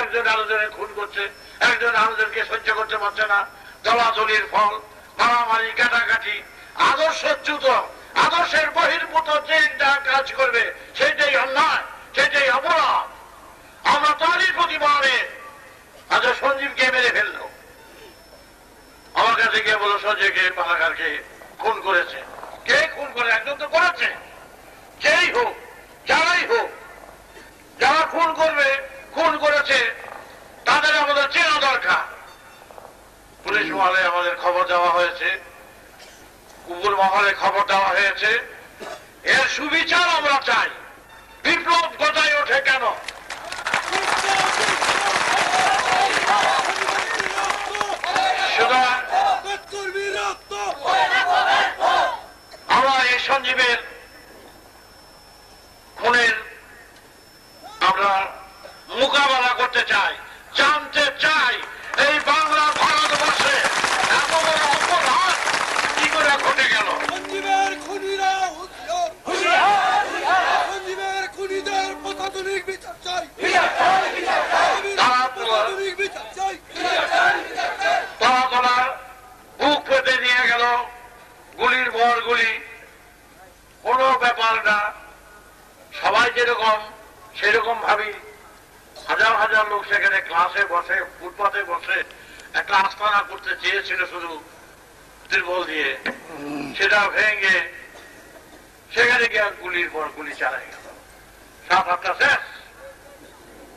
একজন আলোচনে খুন করছে, একজন আলোচনকে সহ্য করতে পারছে না। দলাদলির ফল, মারামারি, কাটাকাটি আদর্শচ্যুত আদর্শের বহির্ভূত যে যা কাজ করবে সেটাই অন্যায় সেটাই অপরাধ। আমরা তারই প্রতিবাদে আজ সঞ্জীবকে মেরে ফেলল। আমার কাছে গিয়ে বলো সঞ্জয়কে পালাকারকে খুন করেছে। কে খুন করে? একজন তো করেছে। যেই হোক, যারাই হোক, যারা খুন করবে খুন করেছে, তাদের আমাদের চেনা দরকার। পুলিশ মহলে আমাদের খবর দেওয়া হয়েছে, কুকুর মহলে খবর দেওয়া হয়েছে। এর সুবিচার আমরা চাই। বিপ্লব গজায় ওঠে কেন? সুতরাং আমরা এই সঞ্জীবের খুনের আমরা মোকাবেলা করতে চাই জানতে চাই এই বাংলা ভারতবর্ষে এত বড় অপরাধ কি করে ঘটে গেল সঞ্জীবের খুনিরা হুঁশিয়ার সঞ্জীবের খুনিদের প্রশাসনিক বিচার চাই প্রশাসনিক বিচার চাই তলা তলা বুক পেতে নিয়ে গেল গুলির ভর গুলি কোনো ব্যাপার না সবাই যেরকম সেরকম ভাবি হাজার হাজার লোক সেখানে বসে ফুটপাতে বসে একটা আস্তানা করতে চেয়েছিল শুধু তিরবল দিয়ে। সেটা ভেঙে সেখানে গিয়ে গুলির পর গুলি চালাই গেল। সাত আটটা শেষ।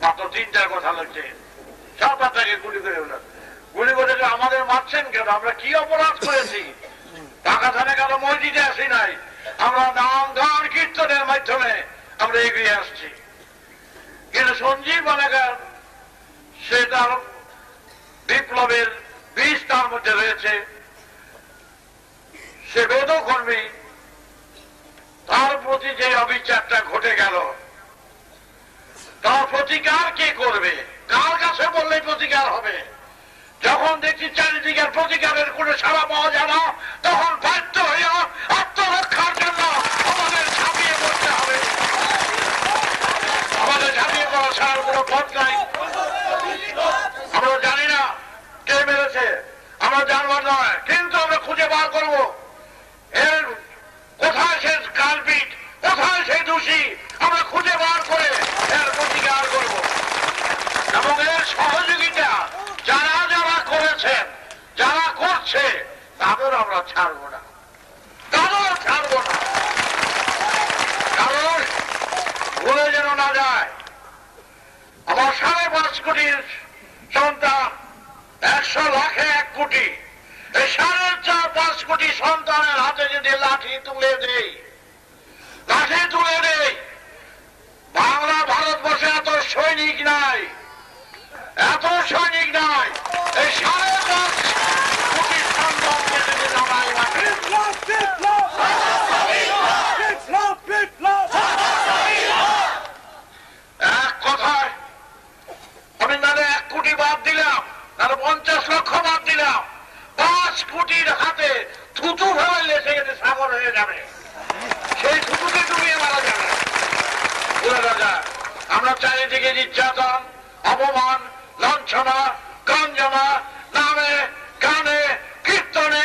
মাত্র তিনটার কথা লাগছে। সাত আটটাকে গুলি করে উঠল গুলি করে যে আমাদের মারছেন কেন? আমরা কি অপরাধ করেছি? টাকা থানে কেন মসজিদে আসি নাই। আমরা নাম গান কীর্তনের মাধ্যমে আমরা এগিয়ে আসছি। কিন্তু সঞ্জীব অনেকার সে তার বিপ্লবের বীজ তার মধ্যে রয়েছে। সে বেদকর্মী, তার প্রতি যে অবিচারটা ঘটে গেল, তার প্রতিকার কে করবে? কার কাছে বললেই প্রতিকার হবে? যখন দেখছি চারিদিকের প্রতিকারের কোনো সারা পাওয়া যায় না, তখন বাধ্য হইয়া আত্মরক্ষার জন্য আমাদের ঝাঁপিয়ে পড়তে হবে। আমাদের ঝাঁপিয়ে পড়া ছাড়ার কোনো পথ নাই। আমরা জানি না কে মেরেছে, আমরা জানবার নয়, কিন্তু আমরা খুঁজে বার করব। এর কোথায় সে কালপিট কোথায় সে দোষী, আমরা খুঁজে বার করে এর প্রতিকার করব। এবং এর সহযোগিতা যারা যারা করেছেন, যারা করছে, তাদের আমরা ছাড়বো না। তাদের ছাড়বো না। কারণ ভুলে যেন না যায়, আমার সাড়ে পাঁচ কোটির সন্তান একশো লাখে এক কোটি সাড়ে চার পাঁচ কোটি সন্তানের হাতে যদি লাঠি তুলে দেই লাঠি তুলে দেই বাংলা ভারতবর্ষে এত সৈনিক নাই এত সৈনিক নাই এই সাড়ে পাঁচ কোটি সন্তানকে যদি নামাই মাঠে এক কথায় আমি নাহলে এক কোটি বাদ নাহলে পঞ্চাশ লক্ষ বাদ দিলাম। পাঁচ কোটির হাতে থুতু ফেলাইলে সেখানে সাগর হয়ে যাবে। সেই থুতুকে ডুবিয়ে মারা যাবে। আমরা চারিদিকে নির্যাতন, অপমান, লাঞ্ছনা গঞ্জনা নামে, গানে, কীর্তনে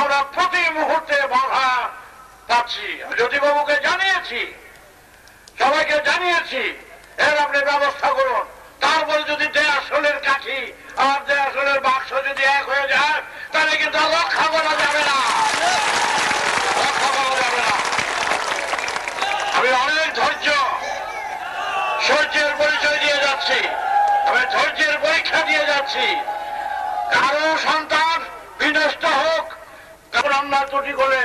আমরা প্রতি মুহূর্তে বাধা পাচ্ছি। জ্যোতিবাবুকে জানিয়েছি, সবাইকে জানিয়েছি, এর আপনি ব্যবস্থা করুন। তারপরে যদি দেয়াশলের কাঠি আর দেয়াশলের বাক্স যদি এক হয়ে যায়, তাহলে কিন্তু রক্ষা করা যাবে না। রক্ষা করা যাবে না। আমি অনেক ধৈর্য, সহ্যের পরিচয় দিয়ে যাচ্ছি। আমি ধৈর্যের পরীক্ষা দিয়ে যাচ্ছি। কারও সন্তান বিনষ্ট হোক কারণ আমরা ত্রুটি করে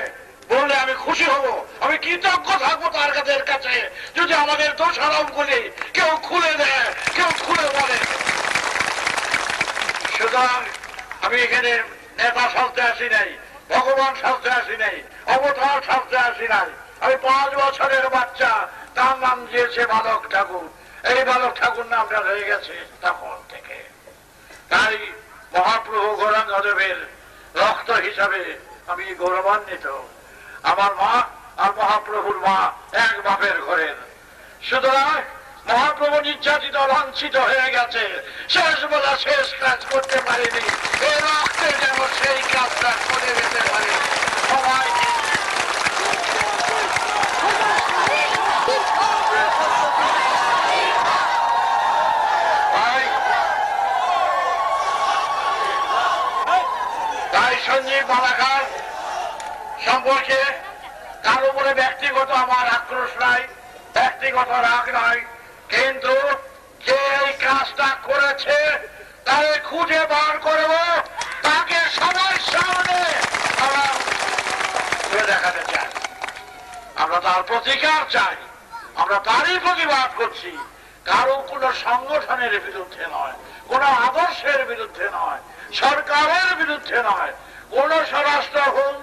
বললে আমি খুশি হব, আমি কৃতজ্ঞ থাকব তার কাছে কাছে। যদি আমাদের দোষারোপ গুলি কেউ খুলে দেয়, কেউ খুলে বলে সুতরাং আমি এখানে নেতা সাজতে আসি নাই, ভগবান সাজতে আসি নাই, অবতার সাজতে আসি নাই। আমি পাঁচ বছরের বাচ্চা, তার নাম দিয়েছে বালক ঠাকুর। এই বালক ঠাকুর নামটা হয়ে গেছে তখন থেকে। তাই মহাপ্রভু গৌরাঙ্গদেবের রক্ত হিসাবে আমি গৌরবান্বিত। আমার মা আর মহাপ্রভুর মা এক বাপের ঘরের। সুতরাং মহাপ্রভু নির্যাতিত, লাঞ্ছিত হয়ে গেছে। শেষ বেলা শেষ কাজ করতে পারেনি। এই রক্তে যেন সেই কাজটা করে যেতে পারে। সঞ্জীব মালাকার সম্পর্কে তার উপরে ব্যক্তিগত আমার আক্রোশ নাই, ব্যক্তিগত রাগ নাই। কিন্তু যে এই কাজটা করেছে তাকে খুঁজে বার করব। তাকে সবার সামনে দেখাতে চাই। আমরা তার প্রতিকার চাই। আমরা তারই প্রতিবাদ করছি। কারও কোন সংগঠনের বিরুদ্ধে নয়, কোন আদর্শের বিরুদ্ধে নয়, সরকারের বিরুদ্ধে নয়, কোন স্বরাষ্ট্র হোম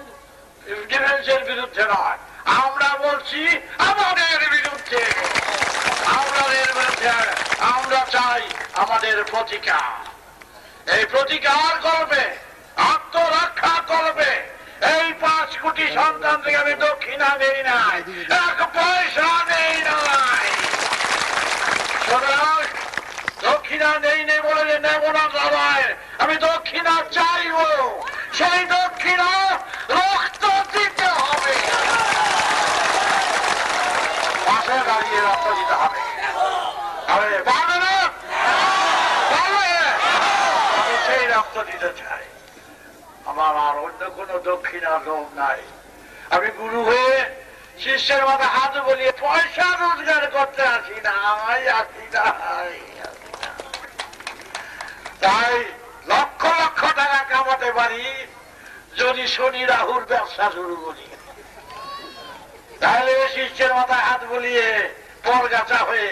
ডিফেন্সের বিরুদ্ধে নয়। আমরা বলছি আমাদের বিরুদ্ধে। আমাদের বিরুদ্ধে আমরা চাই আমাদের প্রতিকার এই প্রতিকার করবে, আত্মরক্ষা করবে। এই পাঁচ কোটি সন্তান থেকে আমি দক্ষিণা নেই নাই, এক পয়সা নেই নাই। দক্ষিণা নেই নেই বলে যে নেব না দাদায় আমি দক্ষিণা চাইব। সেই দক্ষিণা রক্ত দিতে হবে পাশে রক্ত দিতে হবে। আমি গুরু হয়ে শিষ্যের মাথা হাত বলিয়ে পয়সা রোজগার করতে আসি না। তাই লক্ষ লক্ষ টাকা কামাতে পারি, যদি শনি রাহুর ব্যবসা শুরু করি। তাহলে শিষ্যের মাথায় হাত বলিয়ে পরগাছা হয়ে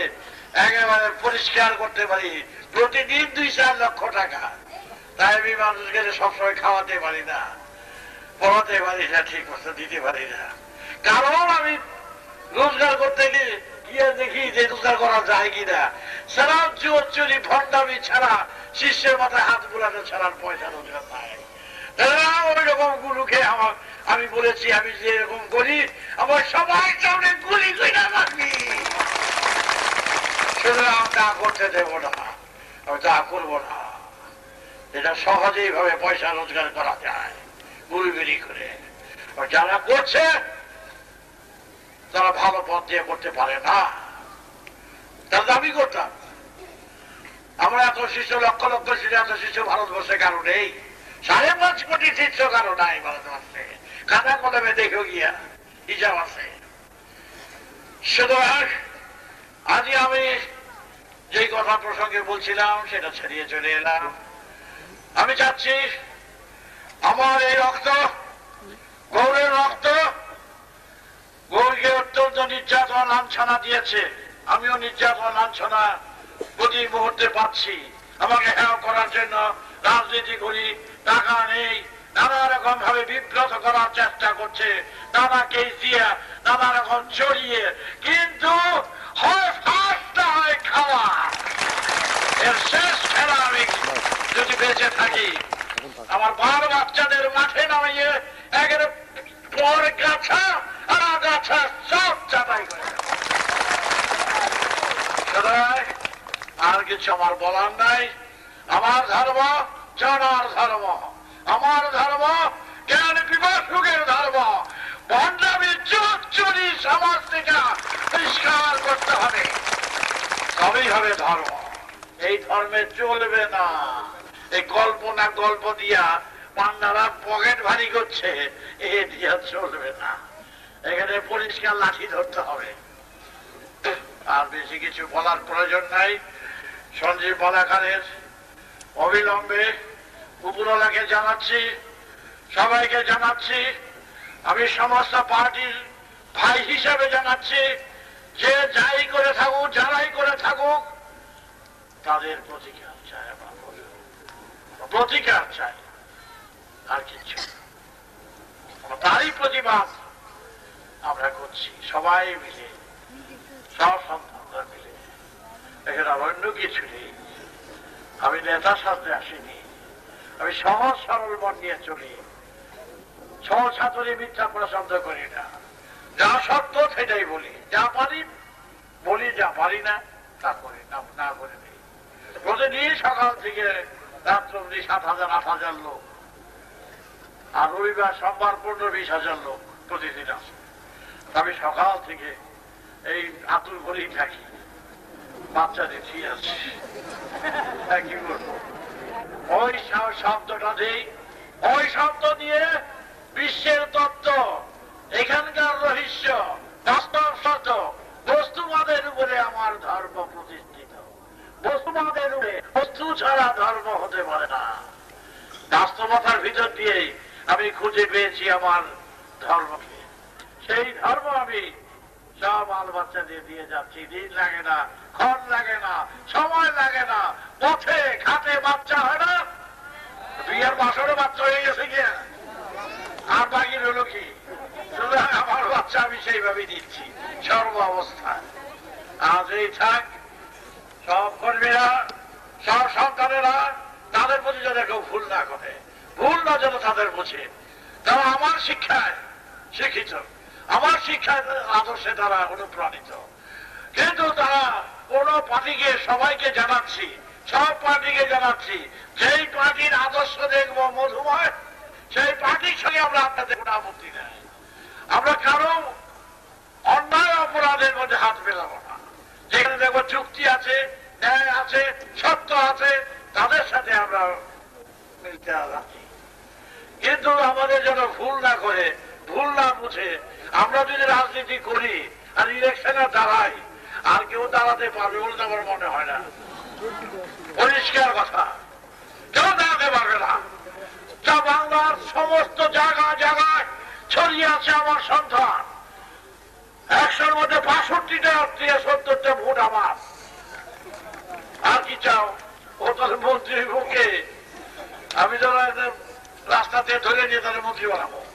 একেবারে পরিষ্কার করতে পারি। প্রতিদিন দুই চার লক্ষ টাকা। তাই আমি মানুষকে সবসময় খাওয়াতে পারি না। পড়াতে পারি না, ঠিক মতো দিতে পারি না। কারণ আমি রোজগার করতে গিয়ে গিয়ে দেখি যে রোজগার করা যায় কিনা। সালাম চুর চুরি, ভণ্ডামি ছাড়া, শিষ্যের মাথায় হাত বুলানো ছাড়ার পয়সা রোজগার নাই। ওই রকম গুরুকে আমার আমি বলেছি, আমি যে এরকম করি আমার সবাই সামনে গুলি কইরা রাখবি সুতরাং তা করতে দেব না, আমি তা করব না। এটা সহজেই ভাবে পয়সা রোজগার করা যায় গুলিবিরি করে। যারা করছে, তারা ভালো পথ দিয়ে করতে পারে না। তার দাবি করতাম, আমরা এত শিশু লক্ষ লক্ষ শিশু এত শিশু ভারতবর্ষে কারও নেই। সাড়ে পাঁচ কোটি শিশু কারও নাই ভারতবর্ষে। কাদা কলমে দেখো গিয়া হিসাব আছে। সুতরাং আজই আমি যে কথা প্রসঙ্গে বলছিলাম, সেটা ছাড়িয়ে চলে এলাম। আমি চাচ্ছি, আমার এই রক্ত, গৌরের রক্ত, গৌরকে অত্যন্ত নির্যাতন লাঞ্ছনা দিয়েছে। আমিও নির্যাতন লাঞ্ছনা প্রতি মুহূর্তে পাচ্ছি। আমাকে হেয় করার জন্য রাজনীতি করি, টাকা নেই নানা রকম ভাবে বিব্রত করার চেষ্টা করছে দিয়ে নানা রকম চড়িয়ে কিন্তু হয় খাওয়া। এর শেষ খেলা আমি যদি বেঁচে থাকি, আমার বার বাচ্চাদের মাঠে নামিয়ে একেবারে পর গাছা আর সব চাপাই করে। আর কিছু আমার বলার নাই। আমার ধর্ম, জানার ধর্ম। আমার ধর্ম, জ্ঞান বিবাসুকের ধর্ম। ভণ্ডামি চোখ চুরি সমাজ থেকে পরিষ্কার করতে হবে। তবেই হবে ধর্ম। এই ধর্মে চলবে না। এই গল্প না গল্প দিয়া পান্ডারা পকেট ভারী করছে, এ দিয়া চলবে না। এখানে পরিষ্কার লাঠি ধরতে হবে। আর বেশি কিছু বলার প্রয়োজন নাই। সঞ্জীব বলাকারের অবিলম্বে উপরওয়ালাকে জানাচ্ছি, সবাইকে জানাচ্ছি, আমি সমস্ত পার্টির ভাই হিসাবে জানাচ্ছি, যে যাই করে থাকুক, যারাই করে থাকুক, তাদের প্রতিকার চাই আমরা প্রতিকার চাই, আর কিছু। তারই প্রতিবাদ আমরা করছি, সবাই মিলে, সব সন্তানরা মিলে। এখানে আর অন্য কিছু নেই। আমি নেতা সাজতে আসিনি। আমি সহজ সরল মন নিয়ে চলি। সহজ ছাত্রী মিথ্যা পছন্দ করি না। যা সত্য সেটাই বলি। যা পারি বলি যা পারি না তা করি না করে নেই। প্রতিদিন সকাল থেকে রাত্র অব্দি সাত হাজার আট হাজার লোক। আর রবিবার সোমবার পনেরো বিশ হাজার লোক প্রতিদিন আসে। আমি সকাল থেকে এই আতুর করেই থাকি। বাচ্চাদের ঠিক আছে হ্যাঁ, কি করব ওই শব্দটা দেই ওই শব্দ দিয়ে বিশ্বের তত্ত্ব, এখানকার রহস্য বাস্তব বস্তুবাদের উপরে আমার ধর্ম প্রতিষ্ঠিত। বস্তুবাদের উপরে বস্তু ছাড়া ধর্ম হতে পারে না। বাস্তবতার ভিতর দিয়ে আমি খুঁজে পেয়েছি আমার ধর্মকে। সেই ধর্ম আমি সব আল বাচ্চাদের দিয়ে যাচ্ছি। দিন লাগে না ক্ষণ লাগে না, সময় লাগে না। পথে, ঘাটে বাচ্চা হয় না? বিয়ের বাসরে বাচ্চা হয়ে গেছে গিয়া। আর বাকি রইল কি? আমার বাচ্চা আমি সেইভাবে দিচ্ছি, সর্ব অবস্থায়। আজ এই থাক, সব কর্মীরা, সব সন্তানেরা, তাদের প্রতি যেন কেউ ভুল না করে। ভুল না যেন তাদের বোঝে। তারা আমার শিক্ষায় শিক্ষিত। আমার শিক্ষায় আদর্শে তারা অনুপ্রাণিত। কিন্তু তারা কোন পার্টিকে সবাইকে জানাচ্ছি, সব পার্টিকে জানাচ্ছি, যেই পার্টির আদর্শ দেখব মধুময়, সেই পার্টির সঙ্গে আমরা আপনাদের কোনো আপত্তি নেই। আমরা কারও অন্যায় অপরাধের মধ্যে হাত মেলাবো না। যেখানে দেখব চুক্তি আছে, ন্যায় আছে, সত্য আছে, তাদের সাথে আমরা মিলতে রাখি কিন্তু আমাদের যেন ভুল না করে, ভুল না বুঝে, আমরা যদি রাজনীতি করি আর ইলেকশনে দাঁড়াই আর কেউ দাঁড়াতে পারবে বলে আমার মনে হয় না। পরিষ্কার কথা। কেউ দাঁড়াতে পারবে না। যা বাংলার সমস্ত জায়গা জায়গায় ছড়িয়ে আছে আমার সন্তান। একশোর মধ্যে বাষট্টিটা সত্তরটা ভোট আমার। আর কি চাও? ও মুখে। আমি যারা রাস্তাতে ধরে নিয়ে তাদের মন্ত্রী বানাবো।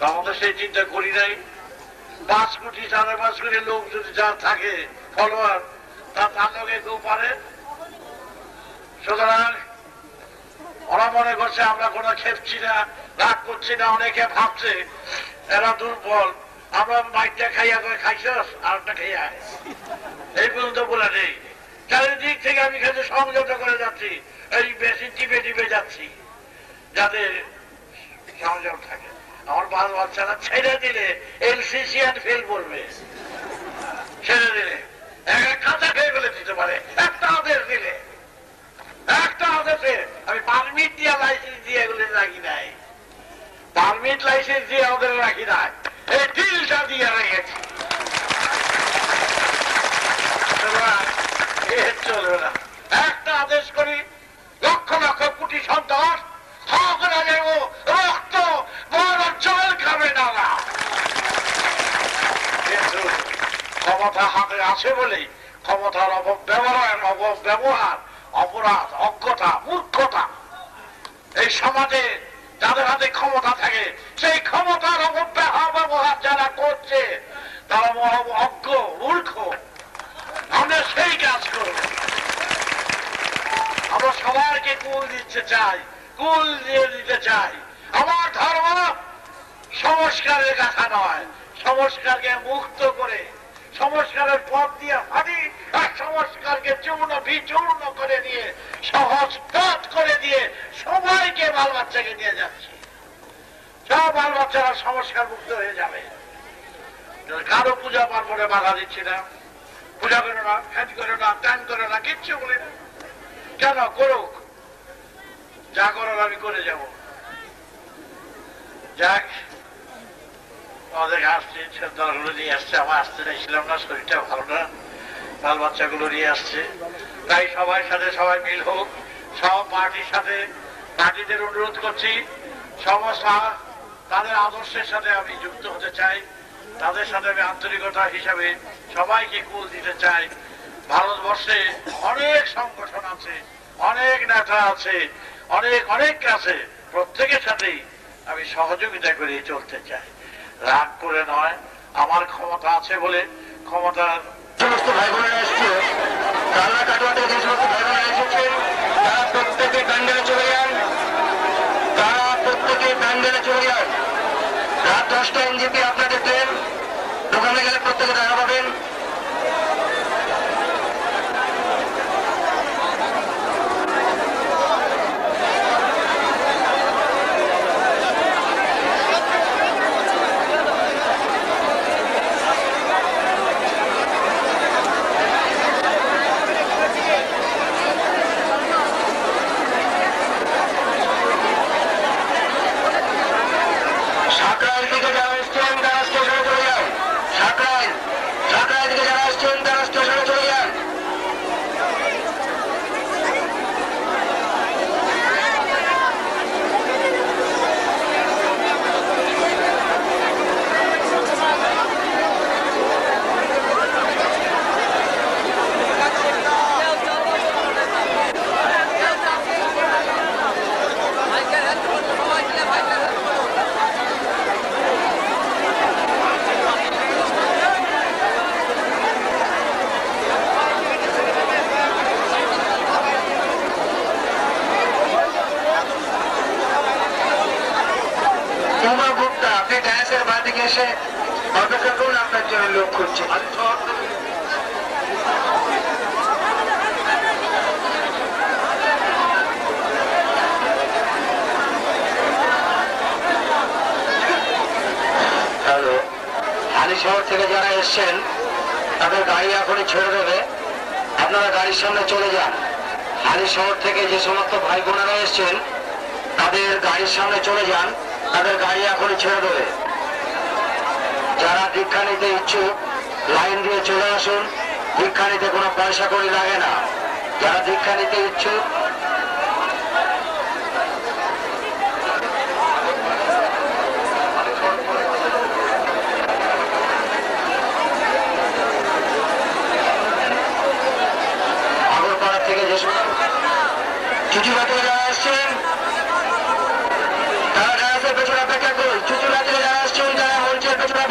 আমাদের সেই চিন্তা করি নাই। পাঁচ কোটি সাড়ে পাঁচ কোটি লোক যদি যা থাকে, ফলোয়ার, তা তার লোকে কেউ পারে? সুতরাং ওরা মনে করছে আমরা কোনো খেপছি না, রাগ করছি না, অনেকে ভাবছে এরা দুর্বল। আমরা মাইকটা খাইয়া করে খাইছস? আর একটা খাইয়া। এই পর্যন্ত বলে নেই। চারিদিক থেকে আমি খালি সংযত করে যাচ্ছি। এই বেশি টিপে টিপে যাচ্ছি, যাতে সংযম থাকে। আমার বাল বাচ্চারা ছেড়ে দিলে এলসিসিয়ান ফেল করবে। ছেড়ে দিলে। খাতা খেয়ে ফেলে দিতে পারে। একটা আদেশ দিলে। একটা আদেশে আমি পারমিট দিয়ে লাইসেন্স দিয়ে এগুলো রাখি নাই। পারমিট লাইসেন্স দিয়ে ওদের রাখি নাই। এই ডিলটা দিয়ে রেখেছি। চলবে না। একটা আদেশ করি, লক্ষ লক্ষ কোটি সন্তান হক না যাব রক্ত জল খাবে না আছে বলেই ক্ষমতার অপব্যবহার অপব্যবহার, অপরাধ, অজ্ঞতা, মূর্খতা। এই সমাজে যাদের হাতে ক্ষমতা থাকে, সেই ক্ষমতার অপব্যবহার ব্যবহার যারা করছে, তারা অজ্ঞ, মূর্খ। আমরা সেই কাজ করব। আমরা সবাইকে কুল দিতে চাই। কুল দিয়ে দিতে চাই। আমার ধর্ম সংস্কারের কথা নয়। সংস্কারকে মুক্ত করে, সংস্কারের পথ দিয়ে হাঁটি আর সংস্কারকে চূর্ণ বিচূর্ণ করে দিয়ে, সহজ পথ করে দিয়ে সবাইকে বাল বাচ্চাকে নিয়ে যাচ্ছি। সব বাল বাচ্চারা সংস্কার মুক্ত হয়ে যাবে। কারও পূজা পার্বণে বাধা দিচ্ছি না। পূজা করো না হ্যান করো না ত্যান করো না, কিচ্ছু বলি না। কেন? করুক। যা করার আমি করে যাব। যাক আসছে দলগুলো নিয়ে আসছে। আমার আসতে না শরীরটা ভালো না। বাল নিয়ে আসছে। তাই সবার সাথে সবাই মিল হোক, সব পার্টির সাথে পার্টিদের অনুরোধ করছি। সমস্ত তাদের আদর্শের সাথে আমি যুক্ত হতে চাই। তাদের সাথে আমি আন্তরিকতা হিসাবে সবাইকে কুল দিতে চাই। ভারতবর্ষে অনেক সংগঠন আছে, অনেক নেতা আছে। অনেক অনেক আছে। প্রত্যেকের সাথেই আমি সহযোগিতা করে চলতে চাই। রাগ করে নয়, আমার ক্ষমতা আছে বলে ক্ষমতার সমস্ত ভাই বোনেরা এসছে। কাল্লা কাটোয়া থেকে যে সমস্ত ভাই বোনেরা এসেছেন তারা প্রত্যেকে প্যান্ডেলে চলে যান। তারা প্রত্যেকে প্যান্ডেলে চলে যান। রাত দশটা এনজিপি আপনাদের ট্রেন। দোকানে গেলে প্রত্যেকে দেখা পাবেন সাকরাইল থেকে যারা এসছেন তারা স্টেশনে চলে যান সাকরাইল সাকরাইল থেকে যারা এসছেন তারা স্টেশনে চলে যান কুমার গুপ্তা আপনি ডান্সের বাদিকে এসে অপেক্ষা করুন আপনার জন্য লোক খুঁজছে হ্যালো হালি শহর থেকে যারা এসছেন তাদের গাড়ি এখনই ছেড়ে দেবে আপনারা গাড়ির সামনে চলে যান হালি শহর থেকে যে সমস্ত ভাই বোনেরা এসছেন, তাদের গাড়ির সামনে চলে যান, তাদের গাড়ি এখনই ছেড়ে দেবে। যারা দীক্ষা নিতে ইচ্ছুক, লাইন দিয়ে চলে আসুন। দীক্ষা নিতে কোনো পয়সা করি লাগে না। যারা দীক্ষা নিতে ইচ্ছুক আগরপাড়া থেকে যে আসছেন তারা থেকে যারা আসছেন, তারা মঞ্চের পেছনে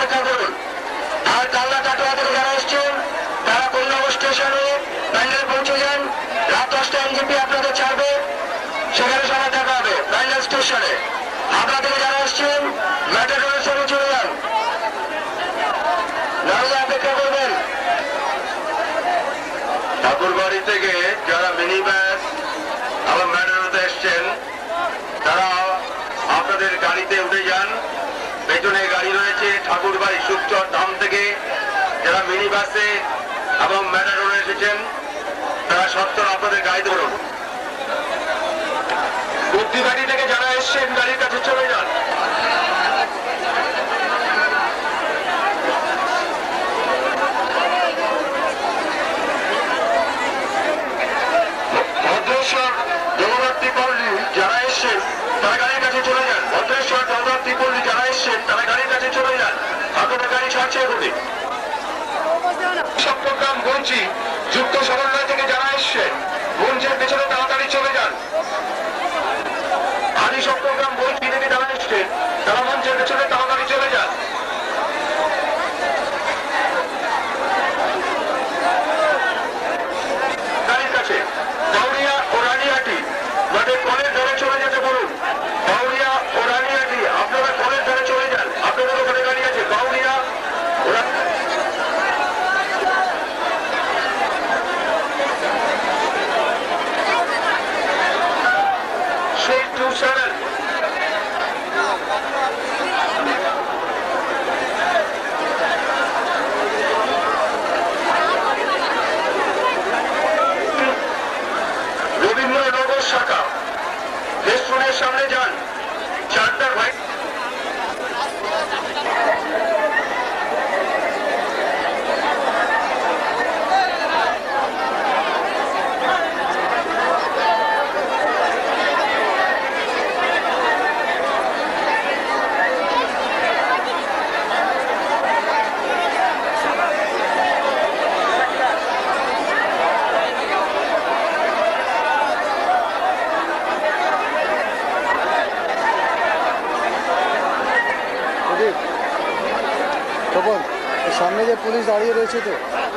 আর কাল্লা আসছেন স্টেশনে প্যান্ডেল পৌঁছে যান। রাত দশটা এনজিপি আপনাদের ছাড়বে। সেখানে সবাই দেখা হবে, প্যান্ডেল স্টেশনে। হাবড়া থেকে যারা এসছেন ম্যাটাডোরের সঙ্গে চলে যান। নাহলে অপেক্ষা করবেন। ঠাকুরবাড়ি থেকে যারা মিনি ব্যাস আবার ম্যাডারতে এসছেন তারা আপনাদের গাড়িতে উঠে যান। পেছনে গাড়ি রয়েছে ঠাকুরবাড়ি সুপচর ধাম থেকে। যারা মিনি বাসে এবং ম্যাডারোনে এসেছেন, তারা সত্তর আপনাদের গাড়ি ধরুন। বুদ্ধিবাড়ি থেকে যারা এসছেন, গাড়ির কাছে চলে যান ভদ্রেশ্বর জগদ্ধাত্রী পল্লী যারা এসছেন তারা গাড়ির কাছে চলে যান ভদ্রেশ্বর জগদ্ধাত্রী পল্লী যারা এসছেন তারা গাড়ির কাছে চলে যান আপনাদের গাড়ি ছাড়ছে এগুলি চট্টগ্রাম গঞ্জি। যুক্ত সমন্বয় থেকে যারা এসছেন গঞ্জের পেছনে তাড়াতাড়ি চলে যান। আদি চট্টগ্রাম গঞ্জি থেকে যারা এসছেন তারা মঞ্চের পেছনে তাড়াতাড়ি চলে যান। গাড়ির কাছে বাউরিয়া ও রানিয়াটি যাদের কলের ধারে চলে যেতে বলুন। বাউরিয়া ও আপনারা কলের ধারে চলে যান। আপনাদের ওখানে গাড়ি আছে বাউরিয়া ও রা- সেই টু সেভেন শাখা। রেস্টুরেন্টের সামনে যান। চারটার ভাই প্রদীপ তপন এই সামনে যে পুলিশ দাঁড়িয়ে